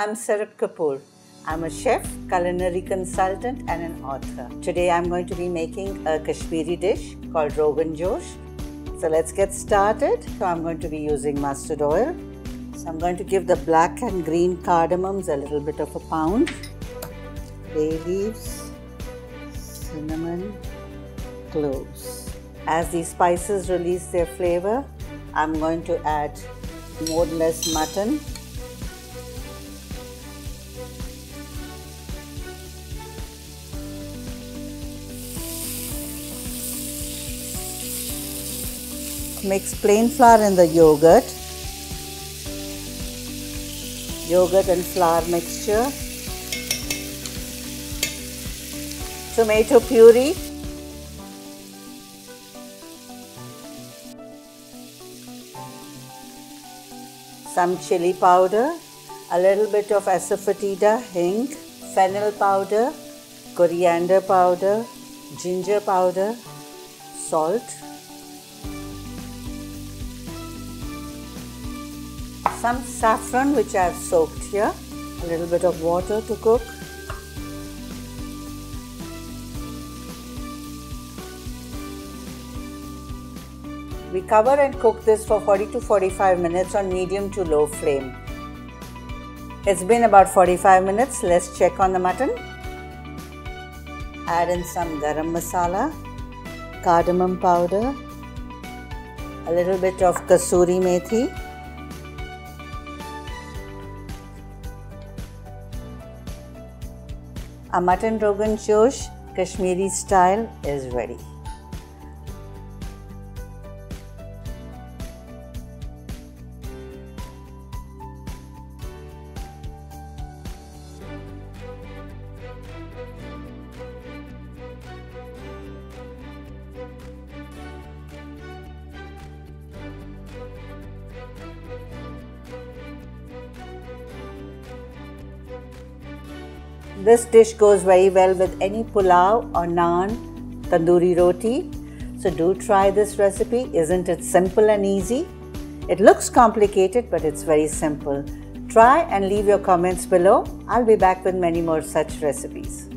I'm Sarab Kapoor. I'm a chef, culinary consultant, and an author. Today I'm going to be making a Kashmiri dish called Rogan Josh. So let's get started. So I'm going to be using mustard oil. So I'm going to give the black and green cardamoms a little bit of a pound. Bay leaves, cinnamon, cloves. As these spices release their flavor, I'm going to add more or less mutton Mix plain flour in the yogurt. Yogurt and flour mixture. Tomato puree. Some chili powder. A little bit of asafoetida, hing, fennel powder, coriander powder, ginger powder, salt. Some saffron which I have soaked here, a little bit of water to cook. We cover and cook this for 40 to 45 minutes on medium to low flame. It's been about 45 minutes. Let's check on the mutton. Add in some garam masala, cardamom powder, a little bit of kasuri methi, A mutton rogan josh Kashmiri style is ready. This dish goes very well with any pulao or naan, tandoori roti. So do try this recipe. Isn't it simple and easy? It looks complicated, but it's very simple. Try and leave your comments below. I'll be back with many more such recipes.